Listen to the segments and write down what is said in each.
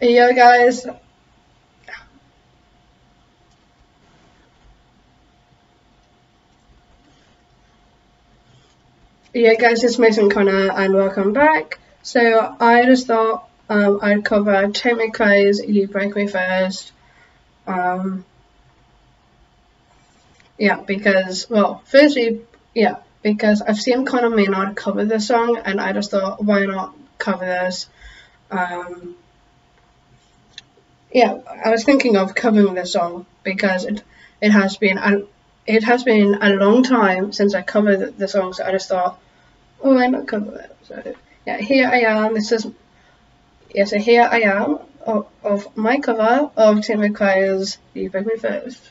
Yeah, guys. Yeah, guys, it's Mason Conor, and welcome back. So, I just thought um, I'd cover Tate McRae's, You Break Me First. Um, yeah, because, well, firstly, yeah, because I've seen Conor Maynard cover this song, and I just thought, why not cover this? Um, yeah, I was thinking of covering this song because it it has been a, it has been a long time since I covered the, song, so I just thought, oh, why not cover it? So yeah, here I am. This is yeah, so here I am of, of my cover of Tim McQuire's You Break Me First.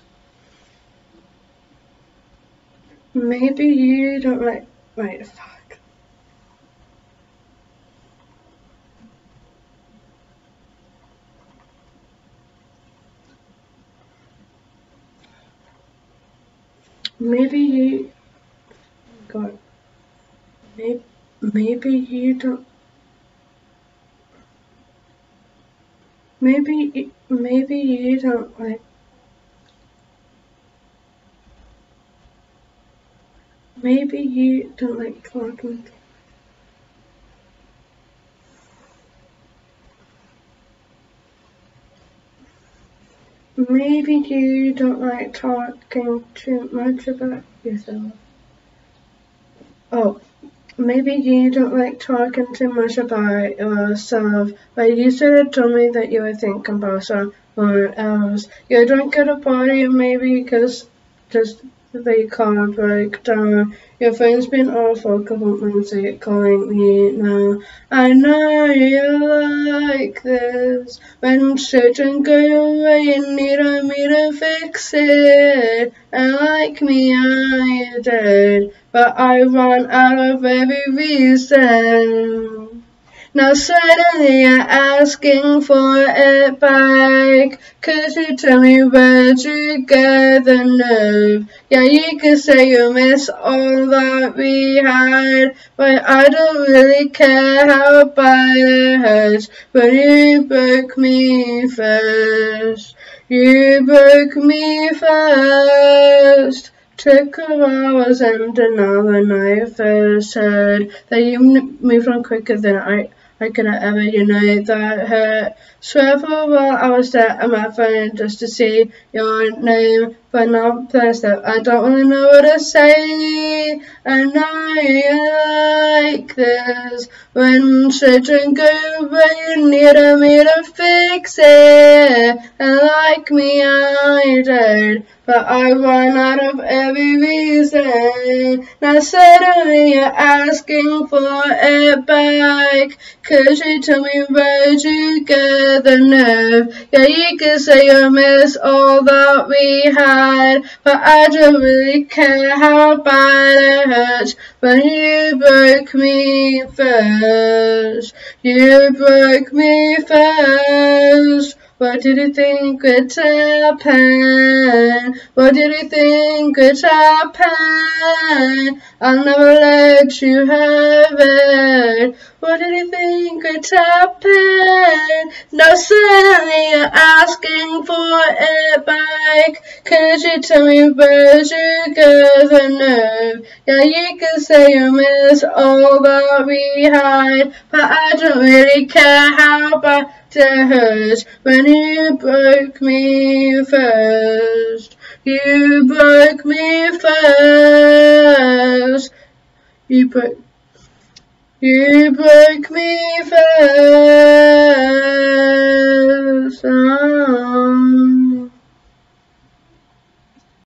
Maybe you don't like. Fuck. Maybe you. God. Maybe, maybe you don't. Maybe, maybe you don't like. Maybe you don't like talking. Maybe you don't like talking too much about yourself. Oh, maybe you don't like talking too much about yourself, but you should have told me that you were thinking about someone else. You don't get a party, maybe because just they can't break down. Your phone's been off for a couple months, you're calling me now. I know you like this. When children go away, you need me to fix it. And like me, I did, but I run out of every reason. Now suddenly you're asking for it back. Could you tell me where'd you get the nerve? Yeah, you could say you miss all that we had, but I don't really care how bad it hurts when you broke me first. You broke me first. Took a hours and another night first heard that you moved on quicker than I I have ever, you know, that hurt. Swear for a while I was there on my phone just to see your name, but not first up. I don't really know what to say. I know you like this. When children go away, you need me to fix it. And like me, I did. But I run out of every reason. Now suddenly you're asking for it back. Cause you tell me where'd you get the nerve? Yeah, you could say you miss all that we had. But I don't really care how bad it hurts when you broke me first. You broke me first. What did you think would happen? What did you think would happen? I'll never let you have it. What did you think would happen? Now suddenly you're asking for it back. Could you tell me where you get the nerve? Yeah, you can say you miss all that we had, but I don't really care how bad it hurts when you broke me first. You broke me first. You broke. You broke me first.